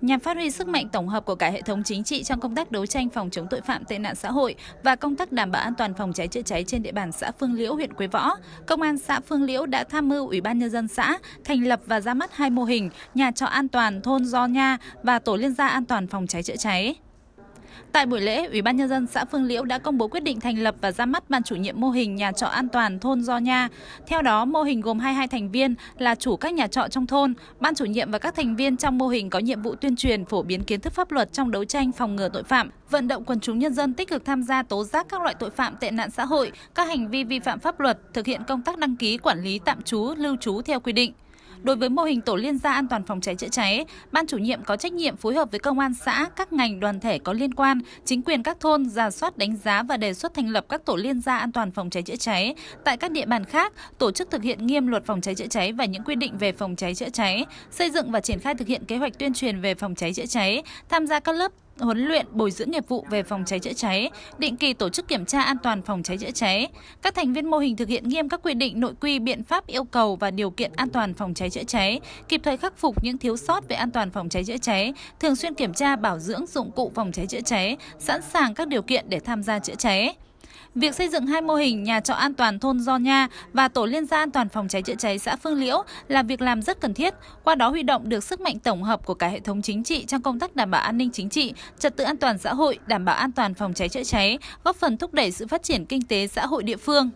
nhằm phát huy sức mạnh tổng hợp của cả hệ thống chính trị trong công tác đấu tranh phòng chống tội phạm tệ nạn xã hội và công tác đảm bảo an toàn phòng cháy chữa cháy trên địa bàn xã Phương Liễu, huyện Quế Võ, Công an xã Phương Liễu đã tham mưu Ủy ban nhân dân xã thành lập và ra mắt hai mô hình nhà trọ an toàn thôn Do Nha và tổ liên gia an toàn phòng cháy chữa cháy. Tại buổi lễ, Ủy ban nhân dân xã Phương Liễu đã công bố quyết định thành lập và ra mắt ban chủ nhiệm mô hình nhà trọ an toàn thôn Do Nha. Theo đó, mô hình gồm 22 thành viên là chủ các nhà trọ trong thôn. Ban chủ nhiệm và các thành viên trong mô hình có nhiệm vụ tuyên truyền, phổ biến kiến thức pháp luật trong đấu tranh phòng ngừa tội phạm, vận động quần chúng nhân dân tích cực tham gia tố giác các loại tội phạm tệ nạn xã hội, các hành vi vi phạm pháp luật, thực hiện công tác đăng ký quản lý tạm trú, lưu trú theo quy định. Đối với mô hình tổ liên gia an toàn phòng cháy chữa cháy, ban chủ nhiệm có trách nhiệm phối hợp với công an xã, các ngành đoàn thể có liên quan, chính quyền các thôn ra soát đánh giá và đề xuất thành lập các tổ liên gia an toàn phòng cháy chữa cháy. Tại các địa bàn khác, tổ chức thực hiện nghiêm luật phòng cháy chữa cháy và những quy định về phòng cháy chữa cháy, xây dựng và triển khai thực hiện kế hoạch tuyên truyền về phòng cháy chữa cháy, tham gia các lớp huấn luyện bồi dưỡng nghiệp vụ về phòng cháy chữa cháy, định kỳ tổ chức kiểm tra an toàn phòng cháy chữa cháy. Các thành viên mô hình thực hiện nghiêm các quy định nội quy biện pháp yêu cầu và điều kiện an toàn phòng cháy chữa cháy, kịp thời khắc phục những thiếu sót về an toàn phòng cháy chữa cháy, thường xuyên kiểm tra bảo dưỡng dụng cụ phòng cháy chữa cháy, sẵn sàng các điều kiện để tham gia chữa cháy. Việc xây dựng hai mô hình nhà trọ an toàn thôn Do Nha và tổ liên gia an toàn phòng cháy chữa cháy xã Phương Liễu là việc làm rất cần thiết, qua đó huy động được sức mạnh tổng hợp của cả hệ thống chính trị trong công tác đảm bảo an ninh chính trị, trật tự an toàn xã hội, đảm bảo an toàn phòng cháy chữa cháy, góp phần thúc đẩy sự phát triển kinh tế xã hội địa phương.